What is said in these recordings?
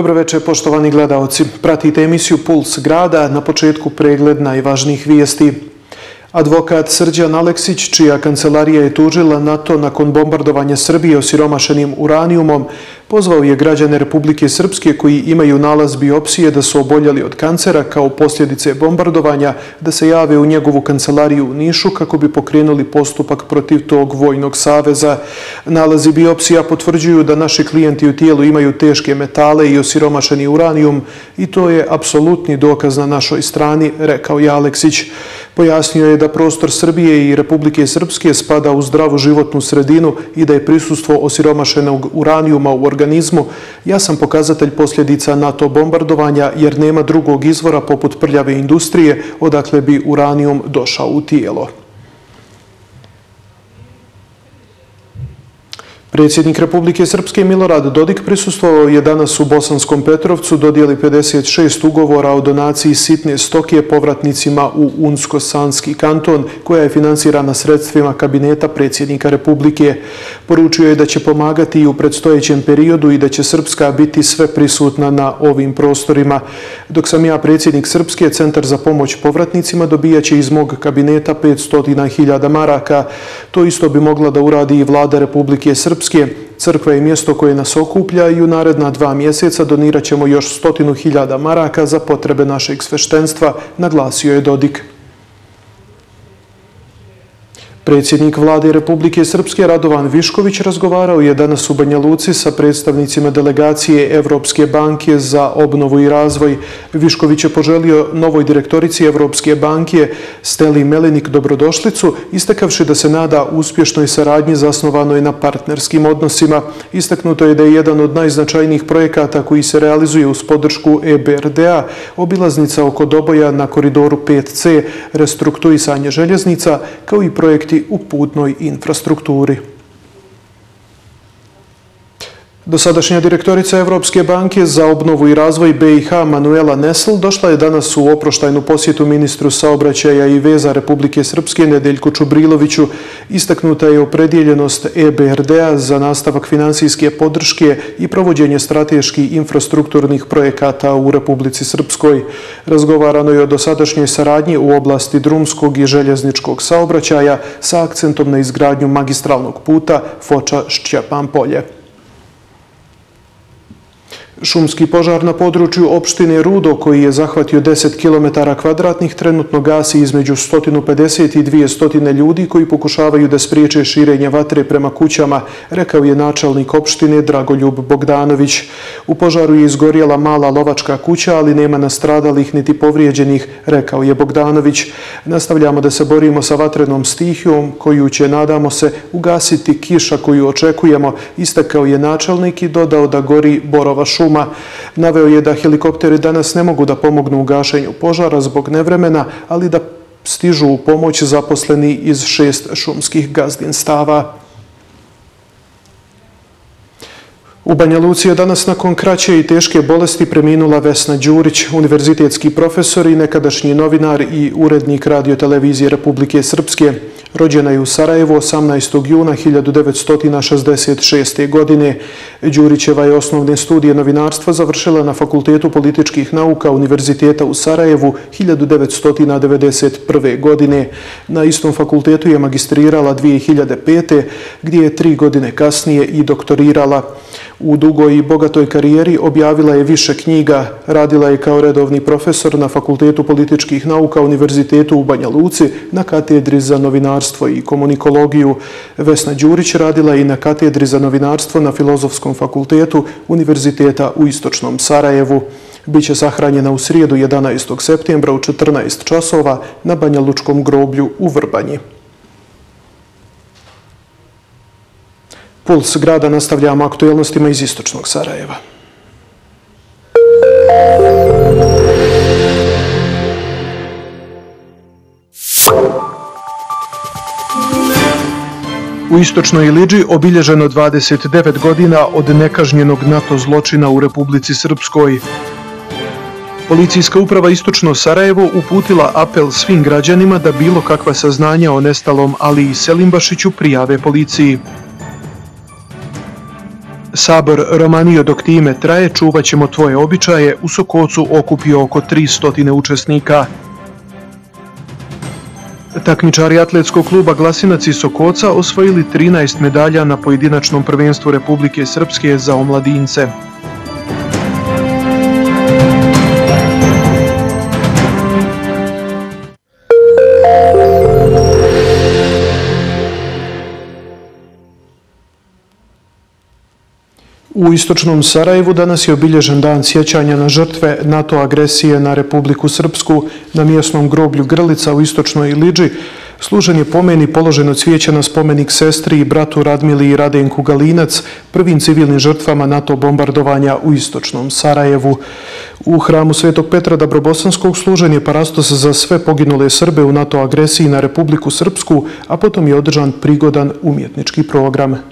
Dobro večer, poštovani gledalci. Pratite emisiju Puls grada na početku pregled najvažnijih vijesti. Advokat Srđan Aleksić, čija kancelarija je tužila NATO nakon bombardovanja Srbije osiromašenim uranijumom, pozvao je građane Republike Srpske koji imaju nalaz biopsije da su oboljali od kancera kao posljedice bombardovanja da se jave u njegovu kancelariju u Nišu kako bi pokrenuli postupak protiv tog vojnog saveza. Nalazi biopsija potvrđuju da naši klijenti u tijelu imaju teške metale i osiromašeni uranijum i to je apsolutni dokaz na našoj strani, rekao je Aleksić. Pojasnio je da prostor Srbije i Republike Srpske spada u zdravu životnu sredinu i da je prisustvo osiromašenog uranijuma u organizmu jasan pokazatelj posljedica NATO bombardovanja jer nema drugog izvora poput prljave industrije odakle bi uranijum došao u tijelo. Predsjednik Republike Srpske Milorad Dodik prisustvovao je danas u Bosanskom Petrovcu dodijeli 56 ugovora o donaciji sitne stokije povratnicima u Unsko-Sanski kanton koja je finansirana sredstvima kabineta predsjednika Republike. Poručio je da će pomagati i u predstojećem periodu i da će Srpska biti sve prisutna na ovim prostorima. Dok sam ja predsjednik Srpske, Centar za pomoć povratnicima dobijaće iz mog kabineta 500.000 maraka. To isto bi mogla da uradi i vlada Republike Srpske Srpske. Crkva i mjesto koje nas okuplja i u naredna dva mjeseca donirat ćemo još stotinu hiljada maraka za potrebe našeg sveštenstva, naglasio je Dodik. Predsjednik vlade Republike Srpske Radovan Višković razgovarao je danas u Banja Luci sa predstavnicima delegacije Evropske banke za obnovu i razvoj. Višković je poželio novoj direktorici Evropske banke Steli Melenik dobrodošlicu, istakavši da se nada uspješnoj saradnji zasnovanoj na partnerskim odnosima. Istaknuto je da je jedan od najznačajnijih projekata koji se realizuje uz podršku EBRD-a obilaznica oko Doboja na koridoru 5C, restrukturisanje željeznica, kao i projekti u putnoj infrastrukturi. Dosadašnja direktorica Evropske banke za obnovu i razvoj BiH Manuela Nesl došla je danas u oproštajnu posjetu ministru saobraćaja i veza Republike Srpske Nedeljku Čubriloviću. Istaknuta je opredjeljenost EBRD-a za nastavak finansijske podrške i provođenje strateških infrastrukturnih projekata u Republici Srpskoj. Razgovarano je o dosadašnjoj saradnji u oblasti drumskog i željezničkog saobraćaja sa akcentom na izgradnju magistralnog puta Foča-Šćepan-Polje. Šumski požar na području opštine Rudo, koji je zahvatio 10 km kvadratnih, trenutno gasi između 150 i 200 ljudi koji pokušavaju da spriječe širenje vatre prema kućama, rekao je načelnik opštine Dragoljub Bogdanović. U požaru je izgorjela mala lovačka kuća, ali nema nastradalih niti povrijeđenih, rekao je Bogdanović. Nastavljamo da se borimo sa vatrenom stihijom, koju će, nadamo se, ugasiti kiša koju očekujemo, istakao je načelnik i dodao da gori borova šuma šuma. Naveo je da helikopteri danas ne mogu da pomognu u gašenju požara zbog nevremena, ali da stižu u pomoć zaposleni iz šest šumskih gazdinstava. U Banja Luci je danas nakon kraće i teške bolesti preminula Vesna Đurić, univerzitetski profesor i nekadašnji novinar i urednik radiotelevizije Republike Srpske. Rođena je u Sarajevu 18. juna 1966. godine. Đurićeva je osnovne studije novinarstva završila na Fakultetu političkih nauka Univerziteta u Sarajevu 1991. godine. Na istom fakultetu je magistrirala 2005. gdje je tri godine kasnije i doktorirala. U dugoj i bogatoj karijeri objavila je više knjiga, radila je kao redovni profesor na Fakultetu političkih nauka Univerzitetu u Banja Luci na katedri za novinarstvo i komunikologiju. Vesna Đurić radila i na katedri za novinarstvo na Filozofskom fakultetu Univerziteta u Istočnom Sarajevu. Biće sahranjena u srijedu 11. septembra u 14 časova na Banja Lučkom groblju u Vrbanji. Puls grada nastavljamo aktuelnostima iz istočnog Sarajeva. U istočnoj Iliđi obilježeno 29 godina od nekažnjenog NATO zločina u Republici Srpskoj. Policijska uprava Istočno Sarajevo uputila apel svim građanima da bilo kakva saznanja o nestalom Ali i Selimbašiću prijave policiji. Sabor Romanio dok time traje, čuvat ćemo tvoje običaje, u Sokocu okupio oko 300 učesnika. Takmičari atletskog kluba Glasinac i Sokoca osvojili 13 medalja na pojedinačnom prvenstvu Republike Srpske za omladince. U istočnom Sarajevu danas je obilježen dan sjećanja na žrtve NATO agresije na Republiku Srpsku na mjesnom groblju Grlica u istočnoj Iliđi. Služen je pomeni položeno cvijeće na spomenik sestri i bratu Radmili i Radenku Galinac, prvim civilnim žrtvama NATO bombardovanja u istočnom Sarajevu. U hramu Svetog Petra Dabrobosanskog služen je parastos za sve poginule Srbe u NATO agresiji na Republiku Srpsku, a potom je održan prigodan umjetnički program.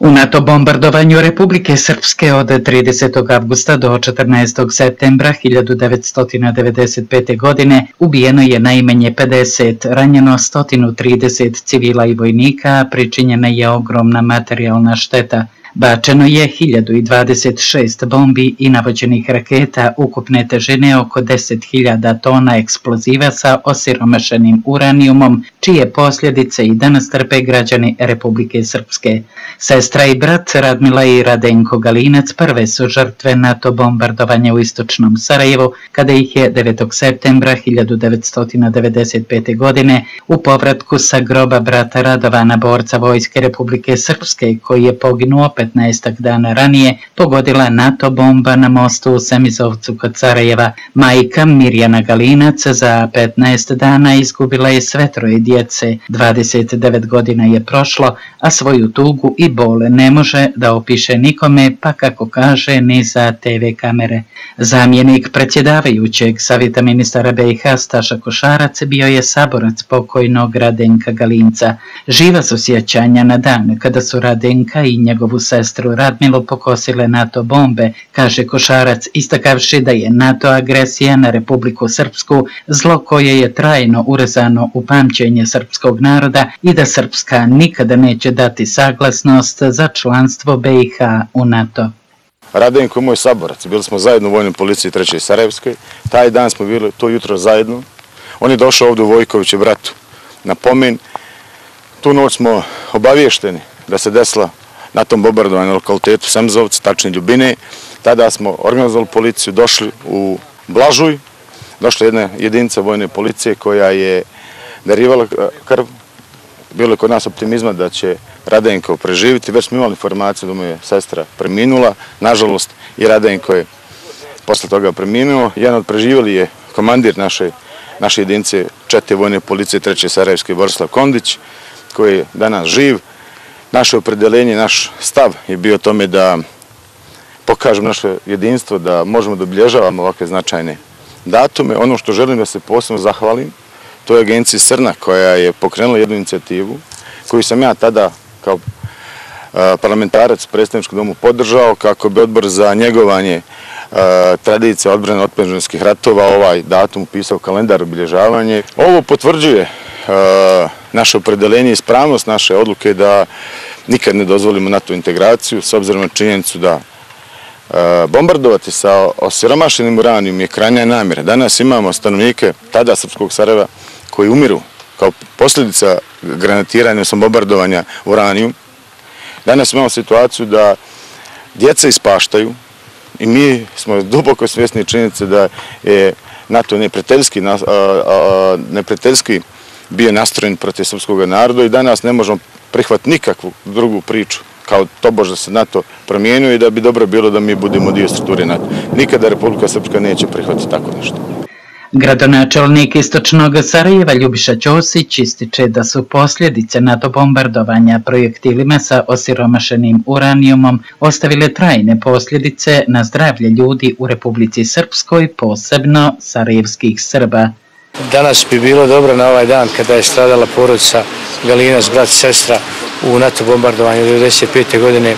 U NATO bombardovanju Republike Srpske od 30. avgusta do 14. septembra 1995. godine ubijeno je najmenje 50, ranjeno 130 civila i vojnika, pričinjena je ogromna materijalna šteta. Bačeno je 1026 bombi i navođenih raketa ukupne težine oko 10.000 tona eksploziva sa osiromašenim uranijumom, čije posljedice i danas trpe građani Republike Srpske. Sestra i brat Radmila i Radenko Galinac prve su žrtve NATO bombardovanja u istočnom Sarajevu, kada ih je 9. septembra 1995. godine u povratku sa groba brata Radovana, borca Vojske Republike Srpske, koji je poginuo 15 15 dana ranije pogodila NATO bomba na mostu u Semizovcu kod Sarajeva. Majka Mirjana Galinac za 15 dana izgubila je sve troje djece. 29 godina je prošlo, a svoju tugu i bole ne može da opiše nikome, pa kako kaže, ni za TV kamere. Zamjenik predsjedavajućeg savjeta ministara BiH Staša Košarac bio je saborac pokojnog Radenka Galinca. Živa su sjećanja na dan kada su Radenka i njegovu sestru Radmilu pokosile NATO bombe, kaže Košarac, istakavši da je NATO agresija na Republiku Srpsku zlo koje je trajno urezano u pamćenje srpskog naroda i da Srpska nikada neće dati saglasnost za članstvo BiH u NATO. Radenko je moj saborac, bili smo zajedno u vojnoj policiji 3. Sarajevskoj, taj dan smo bili to jutro zajedno. On je došao ovdje u Vojkoviću bratu na pomen. Tu noć smo obaviješteni da se desila na tom bombardovanju lokalitetu Semzovci, tačne Ljubine. Tada smo organizovali policiju, došli u Blažuj, došla jedna jedinica vojne policije koja je darivala krv. Bilo je kod nas optimizma da će Radenko preživiti. Već smo imali informaciju da mu je sestra preminula. Nažalost, i Radenko je posle toga preminuo. Jedan od preživjeli je komandir naše, naše jedinice čete vojne policije 3. Sarajevske Borislav Kondić, koji je danas živ naše opredelenje, naš stav je bio tome da pokažemo naše jedinstvo, da možemo da obilježavamo ovakve značajne datume. Ono što želim da se posebno zahvalim, to je agenciji Srna koja je pokrenula jednu inicijativu koju sam ja tada kao e, parlamentarac u predstavničkom domu podržao kako bi odbor za njegovanje e, tradicije odbrane otpeženskih ratova ovaj datum upisao kalendar obilježavanje. Ovo potvrđuje e, naše opredelenje i spravnost naše odluke da nikad ne dozvolimo NATO integraciju s obzirom na činjenicu da e, bombardovati sa osiromašenim uranijom je krajnja namjera. Danas imamo stanovnike tada Srpskog Sarajeva koji umiru kao posljedica granatiranja odnosno bombardovanja uranijom. Danas imamo situaciju da djeca ispaštaju i mi smo duboko svjesni činjenice da je NATO neprijateljski neprijateljski bio nastrojen protiv srpskog naroda i danas ne možemo prihvatiti nikakvu drugu priču kao to bož da se NATO promijenio i da bi dobro bilo da mi budemo dio strukture NATO. Nikada Republika Srpska neće prihvatiti tako nešto. Gradonačelnik Istočnog Sarajeva Ljubiša Ćosić ističe da su posljedice NATO bombardovanja projektilima sa osiromašenim uranijumom ostavile trajne posljedice na zdravlje ljudi u Republici Srpskoj, posebno Sarajevskih Srba. Danas bi bilo dobro na ovaj dan kada je stradala porodica Galinas, brat i sestra u NATO bombardovanju 1995. godine.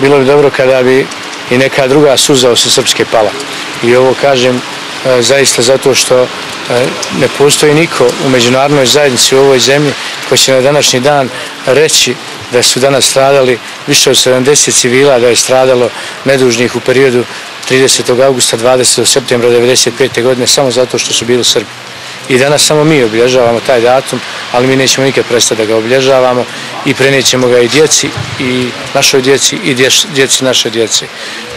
Bilo bi dobro kada bi i neka druga suza se srpske pala. I ovo kažem e, zaista zato što e, ne postoji niko u međunarodnoj zajednici u ovoj zemlji koji će na današnji dan reći da su danas stradali više od 70 civila, da je stradalo nedužnih u periodu 30. augusta 20. septembra 1995. godine samo zato što su bili Srbi. I danas samo mi obilježavamo taj datum, ali mi nećemo nikad prestati da ga obilježavamo i prenećemo ga i djeci, i našoj djeci, i djeci naše djeci.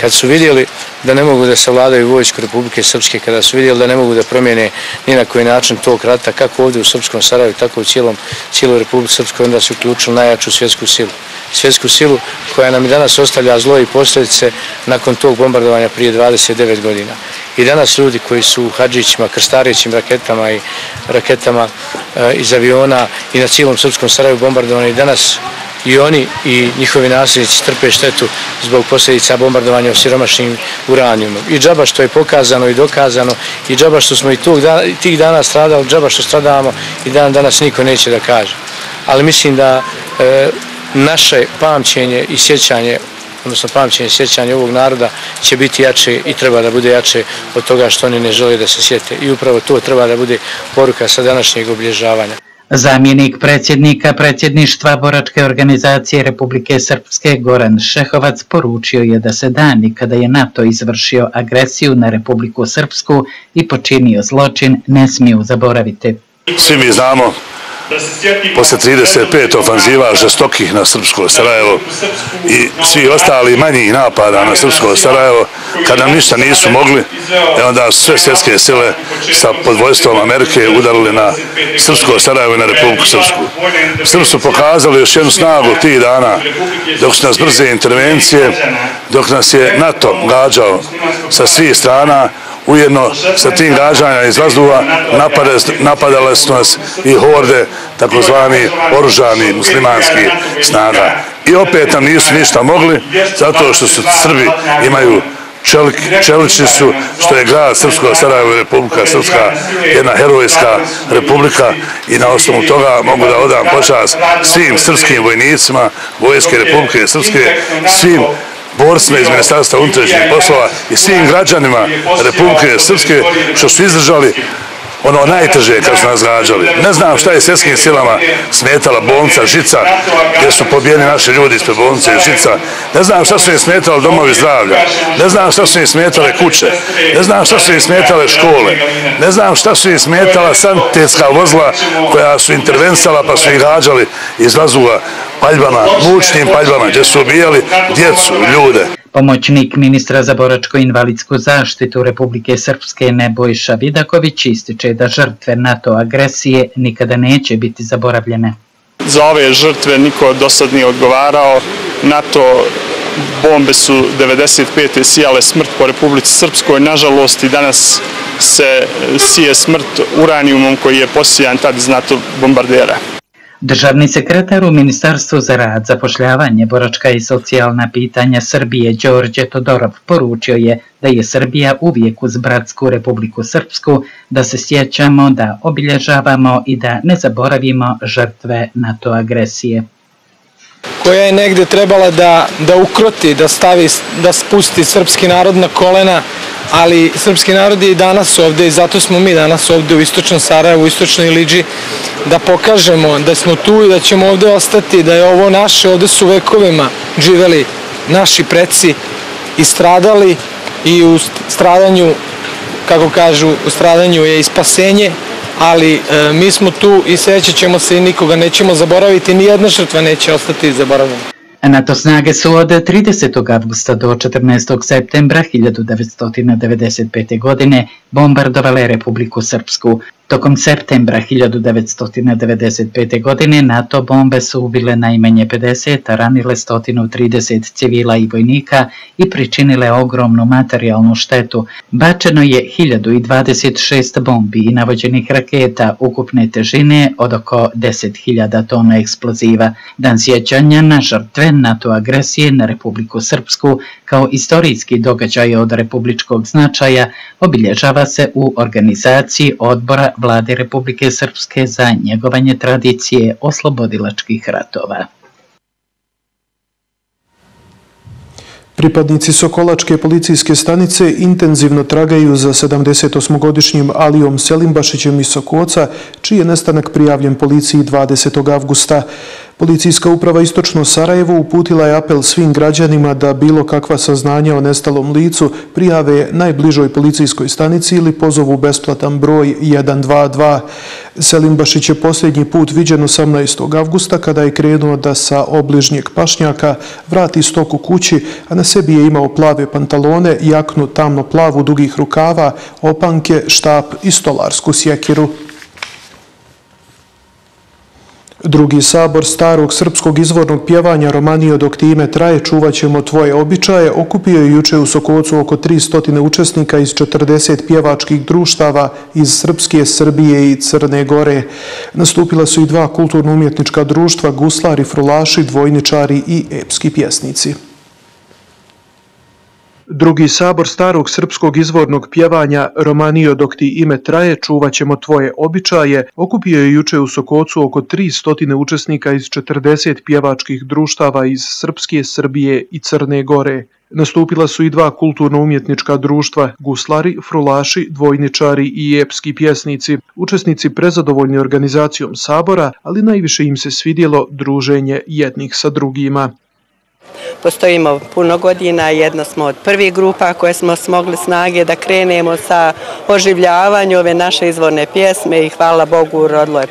Kad su vidjeli da ne mogu da se vladaju vojsku Republike Srpske, kada su vidjeli da ne mogu da promijene ni na koji način tog rata, kako ovdje u Srpskom Sarajevu, tako u cijelom, cijeloj Republike Srpskoj, onda su uključili najjaču svjetsku silu. Svjetsku silu koja nam i danas ostavlja zlo i posljedice nakon tog bombardovanja prije 29 godina. I danas ljudi koji su u Hadžićima, krstarećim raketama i raketama e, iz aviona i na cijelom Srpskom Sarajevu bombardovani, danas i oni i njihovi nasljednici trpe štetu zbog posljedica bombardovanja siromašnim uranijumom. I džaba što je pokazano i dokazano i džaba što smo i tih dana stradali, džaba što stradavamo i dan danas niko neće da kaže. Ali mislim da e, naše pamćenje i sjećanje odnosno pamćenje i sjećanje ovog naroda će biti jače i treba da bude jače od toga što oni ne žele da se sjete. I upravo to treba da bude poruka sa današnjeg obilježavanja. Zamjenik predsjednika predsjedništva Boračke organizacije Republike Srpske Goran Šehovac poručio je da se dani kada je NATO izvršio agresiju na Republiku Srpsku i počinio zločin ne smiju zaboraviti. Svi mi znamo posle 35 ofanziva žestokih na Srpsko Sarajevo i svi ostali manjih napada na Srpsko Sarajevo, kad nam ništa nisu mogli, e onda sve svjetske sile sa podvojstvom Amerike udarili na Srpsko Sarajevo i na Republiku Srpsku. Srb su pokazali još jednu snagu tih dana, dok su nas brze intervencije, dok nas je NATO gađao sa svih strana, ujedno sa tim gađanja iz vazduha napadale su nas i horde takozvani oružani muslimanski snaga. I opet nam nisu ništa mogli, zato što su Srbi imaju čelični su, što je grad Srpsko Sarajevo Republika Srpska, jedna herojska republika i na osnovu toga mogu da odam počas svim srpskim vojnicima, Vojske Republike Srpske, svim borcima iz Ministarstva unutrašnjih poslova i svim građanima Republike Srpske što su izdržali ono najteže kad su nas gađali. Ne znam šta je svjetskim silama smetala bolnica Žica, gdje su pobijeni naši ljudi ispred bolnice Žica. Ne znam šta su im smetali domovi zdravlja. Ne znam šta su im smetale kuće. Ne znam šta su im smetale škole. Ne znam šta su im smetala sanitetska vozla koja su intervensala pa su ih gađali iz vazuga paljbama, mučnim paljbama, gdje su ubijali djecu, ljude. Pomoćnik ministra za boračko-invalidsku zaštitu Republike Srpske Nebojša Vidaković ističe da žrtve NATO agresije nikada neće biti zaboravljene. Za ove žrtve niko do sad nije odgovarao. NATO bombe su 95. sijale smrt po Republici Srpskoj. Nažalost i danas se sije smrt uranijumom koji je posijan tad iz NATO bombardera. Državni sekretar u Ministarstvu za rad, zapošljavanje, boračka i socijalna pitanja Srbije Đorđe Todorov poručio je da je Srbija uvijek uz Bratsku Republiku Srpsku, da se sjećamo, da obilježavamo i da ne zaboravimo žrtve NATO agresije. Koja je negde trebala da, da ukroti, da stavi, da spusti srpski narod na kolena, ali srpski narod je i danas ovde i zato smo mi danas ovde u Istočnom Sarajevu, u Istočnoj Iliđi, da pokažemo da smo tu i da ćemo ovde ostati, da je ovo naše, ovde su vekovima živeli naši preci i stradali i u stradanju, kako kažu, u stradanju je i spasenje, ali e, mi smo tu i sećat ćemo se i nikoga nećemo zaboraviti, ni jedna žrtva neće ostati zaboravljena. NATO snage su od 30. avgusta do 14. septembra 1995. godine bombardovale Republiku Srpsku, Tokom septembra 1995. godine NATO bombe su ubile najmanje 50, a ranile 130 civila i vojnika i pričinile ogromnu materijalnu štetu. Bačeno je 1026 bombi i navođenih raketa ukupne težine od oko 10.000 tona eksploziva. Dan sjećanja na žrtve NATO agresije na Republiku Srpsku kao istorijski događaj od republičkog značaja obilježava se u organizaciji odbora vlade Republike Srpske za njegovanje tradicije oslobodilačkih ratova. Pripadnici Sokolačke policijske stanice intenzivno tragaju za 78-godišnjim Alijom Selimbašićem iz Sokoca, čiji je nestanak prijavljen policiji 20. avgusta. Policijska uprava Istočno Sarajevo uputila je apel svim građanima da bilo kakva saznanja o nestalom licu prijave najbližoj policijskoj stanici ili pozovu besplatan broj 122. Selim Bašić je posljednji put viđen 18. avgusta kada je krenuo da sa obližnjeg pašnjaka vrati stoku kući, a na sebi je imao plave pantalone, jaknu tamno plavu dugih rukava, opanke, štap i stolarsku sjekiru. Drugi sabor starog srpskog izvornog pjevanja Romanio dok time traje čuvaćemo tvoje običaje okupio je juče u Sokocu oko 300 učesnika iz 40 pjevačkih društava iz Srpske, Srbije i Crne Gore. Nastupila su i dva kulturno-umjetnička društva, guslari, frulaši, dvojničari i epski pjesnici. Drugi sabor starog srpskog izvornog pjevanja Romanio dok ti ime traje, čuvat ćemo tvoje običaje, okupio je juče u Sokocu oko 300 učesnika iz 40 pjevačkih društava iz Srpske, Srbije i Crne Gore. Nastupila su i dva kulturno-umjetnička društva, guslari, frulaši, dvojničari i epski pjesnici, učesnici prezadovoljni organizacijom sabora, ali najviše im se svidjelo druženje jednih sa drugima postojimo puno godina, jedna smo od prvih grupa koje smo smogli snage da krenemo sa oživljavanju ove naše izvorne pjesme i hvala Bogu rodilo je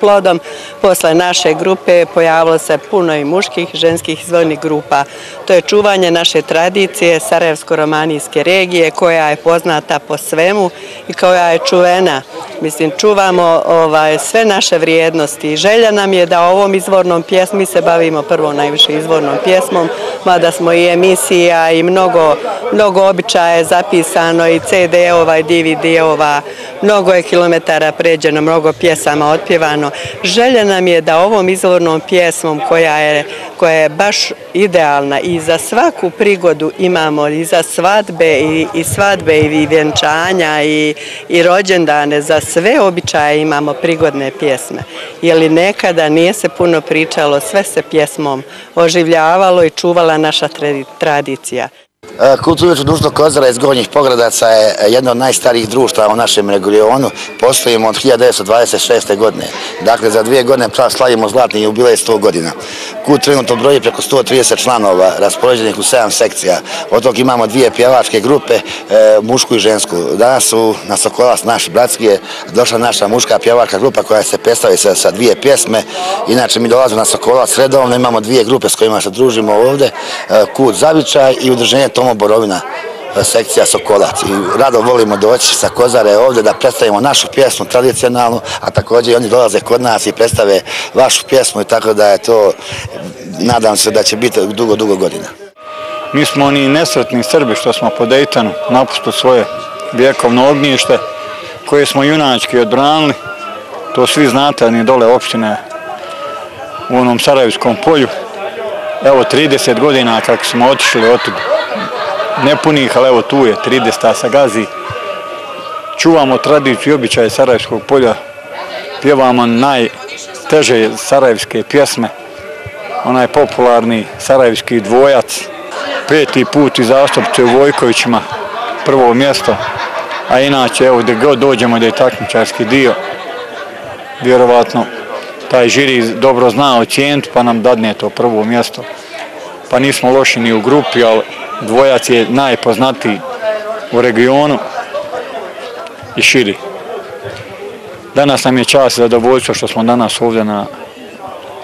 plodom. Posle naše grupe pojavilo se puno i muških i ženskih izvornih grupa. To je čuvanje naše tradicije Sarajevsko-Romanijske regije koja je poznata po svemu i koja je čuvena. Mislim, čuvamo ovaj, sve naše vrijednosti. Želja nam je da ovom izvornom pjesmi se bavimo prvo najviše izvornom pjesmom, mada smo i emisija i mnogo, mnogo običaje zapisano i CD-ova i DVD-ova, mnogo je kilometara pređeno, mnogo pjesama otpjevano. Želja nam je da ovom izvornom pjesmom koja je, koja je baš idealna i za svaku prigodu imamo i za svadbe i, i svadbe i vjenčanja i, i rođendane, za sve običaje imamo prigodne pjesme. Jeli nekada nije se puno pričalo, sve se pjesmom oživljavalo i čuvala naša tradicija. E, Kulturno društvo Kozara iz Gornjih Pogradaca je e, jedno od najstarijih društva u našem regionu. Postojimo od 1926. godine. Dakle, za dvije godine slavimo zlatni jubilej 100 godina. Kut trenutno broji preko 130 članova raspoređenih u 7 sekcija. Od tog imamo dvije pjevačke grupe, e, mušku i žensku. Danas su na Sokolas naš bratski je došla naša muška pjevačka grupa koja se predstavi sa dvije pjesme. Inače, mi dolazimo na Sokolas redovno, imamo dvije grupe s kojima se družimo ovde. E, Kud Zavičaj i udrženje Tomo Borovina e, sekcija Sokolac i rado volimo doći sa Kozare ovdje da predstavimo našu pjesmu tradicionalnu, a također i oni dolaze kod nas i predstave vašu pjesmu i tako da je to, nadam se da će biti dugo, dugo godina. Mi smo oni nesretni Srbi što smo po Dejtanu napustu svoje vjekovno ognjište koje smo junački odbranili, to svi znate, oni dole opštine u onom Sarajevskom polju, evo 30 godina kako smo otišli od tuda. Nepunih, ali evo tu je 30 sa gazi. Čuvamo tradiciju i običaje Sarajevskog polja. Pjevamo najteže sarajevske pjesme. Onaj popularni sarajevski dvojac. Peti put i zastupce u Vojkovićima. Prvo mjesto. A inače, evo gdje god dođemo da je takmičarski dio. Vjerovatno taj žiri dobro zna ocijeniti pa nam dadne to prvo mjesto. Pa nismo loši ni u grupi, ali dvojac je najpoznatiji u regionu i širi. Danas nam je čas i zadovoljstvo što smo danas ovdje na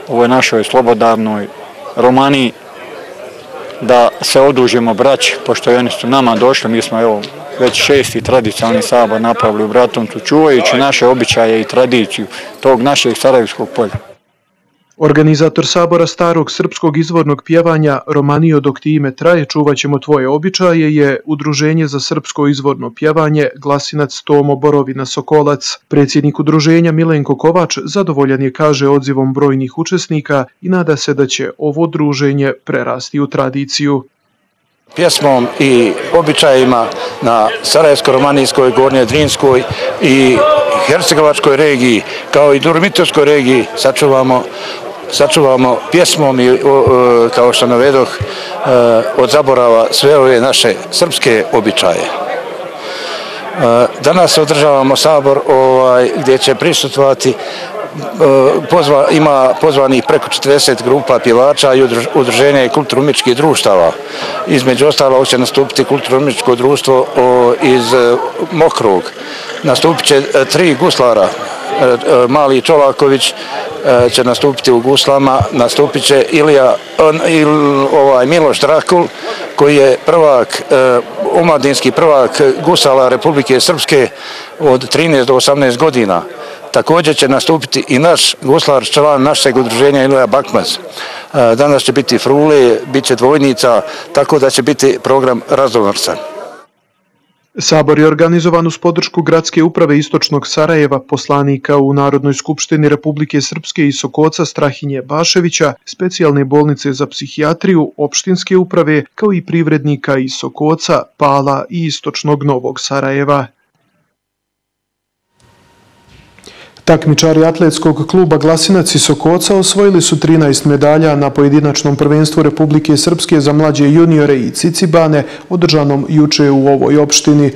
ovoj našoj slobodarnoj romaniji da se odužimo brać, pošto oni su nama došli, mi smo evo već šesti tradicionalni sabor napravili u Bratuncu, čuvajući naše običaje i tradiciju tog našeg Sarajevskog polja. Organizator sabora starog srpskog izvornog pjevanja Romanio dok ti ime traje, čuvaćemo tvoje običaje, je Udruženje za srpsko izvorno pjevanje Glasinac Tomo Borovina Sokolac. Predsjednik udruženja Milenko Kovač zadovoljan je kaže odzivom brojnih učesnika i nada se da će ovo druženje prerasti u tradiciju pjesmom i običajima na Sarajevsko-Romanijskoj, Gornje Drinskoj i Hercegovačkoj regiji, kao i Durmitovskoj regiji, sačuvamo sačuvamo pjesmom i kao što navedoh e, od zaborava sve ove naše srpske običaje. E, danas održavamo sabor ovaj, gdje će prisutovati e, pozva, ima pozvanih preko 40 grupa pjevača i udruženja i kulturumičkih društava. Između ostalo će nastupiti kulturno-umičko društvo iz Mokrog. Nastupit će tri guslara. E, e, Mali Čolaković e, će nastupiti u guslama. Nastupit će Ilija, il, ovaj, Miloš Drakul koji je prvak, e, omladinski prvak gusala Republike Srpske od 13 do 18 godina. Također će nastupiti i naš guslar, član našeg udruženja Ilija Bakmaz. Danas će biti frule, bit će dvojnica, tako da će biti program razdovrsa. Sabor je organizovan uz podršku Gradske uprave Istočnog Sarajeva, poslanika u Narodnoj skupštini Republike Srpske i Sokoca Strahinje Baševića, specijalne bolnice za psihijatriju, opštinske uprave, kao i privrednika iz Sokoca, Pala i Istočnog Novog Sarajeva. Takmičari atletskog kluba Glasinac i Sokoca osvojili su 13 medalja na pojedinačnom prvenstvu Republike Srpske za mlađe juniore i cicibane održanom juče u ovoj opštini.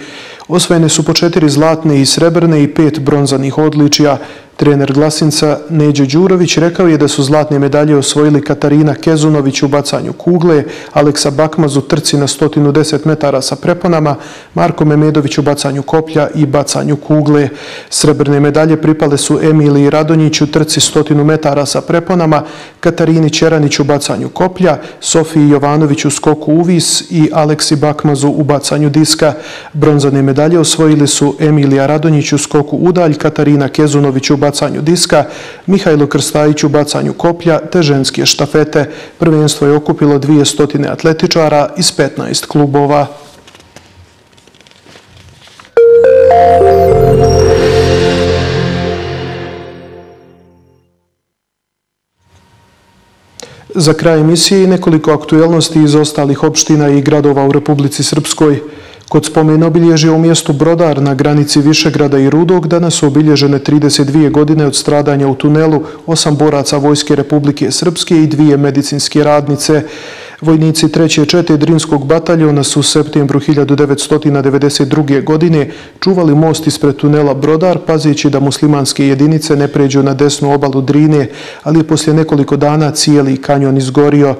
Osvojene su po četiri zlatne i srebrne i pet bronzanih odličija. Trener Glasinca Neđo Đurović rekao je da su zlatne medalje osvojili Katarina Kezunović u bacanju kugle, Aleksa Bakmaz u trci na 110 metara sa preponama, Marko Memedović u bacanju koplja i bacanju kugle. Srebrne medalje pripale su Emiliji Radonjić u trci 100 metara sa preponama, Katarini Čeranić u bacanju koplja, Sofiji Jovanović u skoku uvis i Aleksi Bakmazu u bacanju diska. Bronzane medalje osvojili su Emilija Radonjić u skoku udalj, Katarina Kezunović u bacanju bacanju diska, Mihajlo Krstajić u bacanju koplja te ženske štafete. Prvenstvo je okupilo 200 atletičara iz 15 klubova. Za kraj emisije i nekoliko aktuelnosti iz ostalih opština i gradova u Republici Srpskoj. Kod spomen obilježja u mjestu Brodar na granici Višegrada i Rudog danas su obilježene 32 godine od stradanja u tunelu, osam boraca Vojske Republike Srpske i dvije medicinske radnice. Vojnici 3. čete Drinskog bataljona su u septembru 1992. godine čuvali most ispred tunela Brodar, pazeći da muslimanske jedinice ne pređu na desnu obalu Drine, ali je poslije nekoliko dana cijeli kanjon izgorio.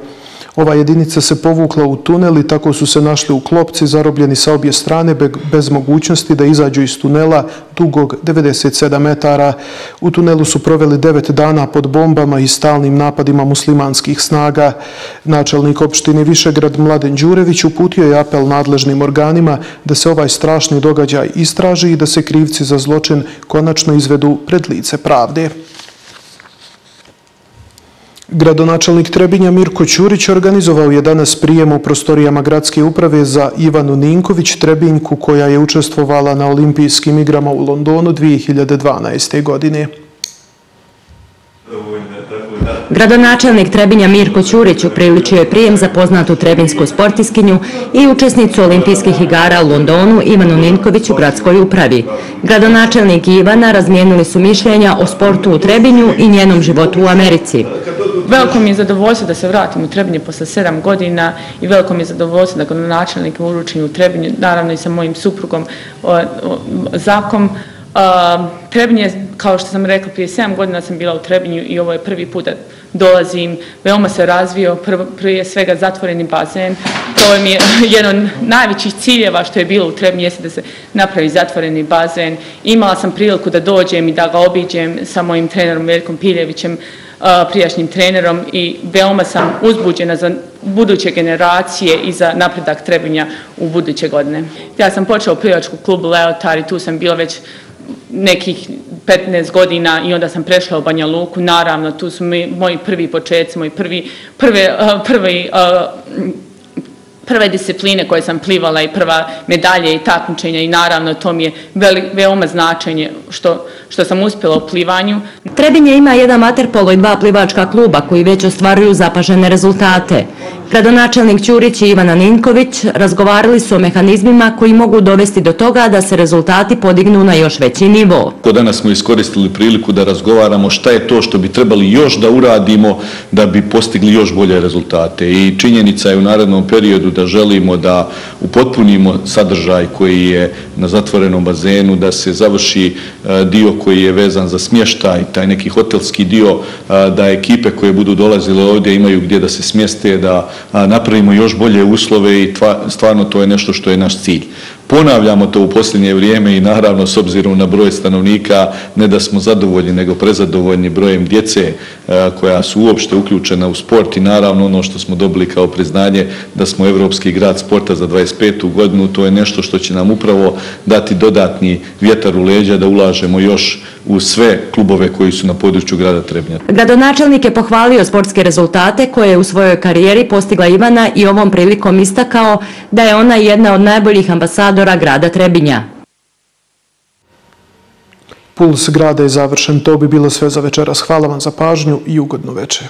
Ova jedinica se povukla u tunel i tako su se našli u klopci zarobljeni sa obje strane bez mogućnosti da izađu iz tunela dugog 97 metara. U tunelu su proveli 9 dana pod bombama i stalnim napadima muslimanskih snaga. Načelnik opštine Višegrad Mladen Đurević uputio je apel nadležnim organima da se ovaj strašni događaj istraži i da se krivci za zločin konačno izvedu pred lice pravde. Gradonačelnik Trebinja Mirko Ćurić organizovao je danas prijem u prostorijama gradske uprave za Ivanu Ninković Trebinjku koja je učestvovala na olimpijskim igrama u Londonu 2012. godine. Gradonačelnik Trebinja Mirko Ćurić upriličio je prijem za poznatu trebinsku sportiskinju i učesnicu olimpijskih igara u Londonu Ivanu Ninković u gradskoj upravi. Gradonačelnik i Ivana razmijenili su mišljenja o sportu u Trebinju i njenom životu u Americi. Veliko mi je zadovoljstvo da se vratim u Trebinje posle sedam godina i veliko mi je zadovoljstvo da gradonačelnik uručim u Trebinju, naravno i sa mojim suprugom Zakom. Trebinje, kao što sam rekla, prije sedam godina sam bila u Trebinju i ovo je prvi put da dolazim. Veoma se razvio, prije svega zatvoreni bazen. To je mi jedan najvećih ciljeva što je bilo u Trebinju, jeste da se napravi zatvoreni bazen. Imala sam priliku da dođem i da ga obiđem sa mojim trenerom Veljkom Piljevićem, prijašnjim trenerom i veoma sam uzbuđena za buduće generacije i za napredak Trebinja u buduće godine. Ja sam počela u plivačku klubu Leotar i tu sam bila već nekih 15 godina i onda sam prešla u Banja Luku. Naravno, tu su moji prvi početci, moji prvi, prve, prvi prve discipline koje sam plivala i prva medalje i takmičenja i naravno to mi je veli, veoma značenje što, što sam uspjela u plivanju. Trebinje ima jedan materpolo i dva plivačka kluba koji već ostvaruju zapažene rezultate. Gradonačelnik Ćurić i Ivana Ninković razgovarali su o mehanizmima koji mogu dovesti do toga da se rezultati podignu na još veći nivo. Danas smo iskoristili priliku da razgovaramo šta je to što bi trebali još da uradimo da bi postigli još bolje rezultate. I činjenica je u narednom periodu da želimo da upotpunimo sadržaj koji je na zatvorenom bazenu, da se završi e, dio koji je vezan za smještaj, taj neki hotelski dio, e, da ekipe koje budu dolazile ovdje imaju gdje da se smjeste, da napravimo još bolje uslove i stvarno to je nešto što je naš cilj. Ponavljamo to u posljednje vrijeme i naravno s obzirom na broj stanovnika ne da smo zadovoljni nego prezadovoljni brojem djece e, koja su uopšte uključena u sport i naravno ono što smo dobili kao priznanje da smo Evropski grad sporta za 25. godinu, to je nešto što će nam upravo dati dodatni vjetar u leđa da ulažemo još u sve klubove koji su na području grada Trebnja. Gradonačelnik je pohvalio sportske rezultate koje je u svojoj karijeri postigla Ivana i ovom prilikom istakao da je ona jedna od najboljih ambasadora grada Trebinja. Puls grada je završen, to bi bilo sve za večeras. Hvala vam za pažnju i ugodno večer.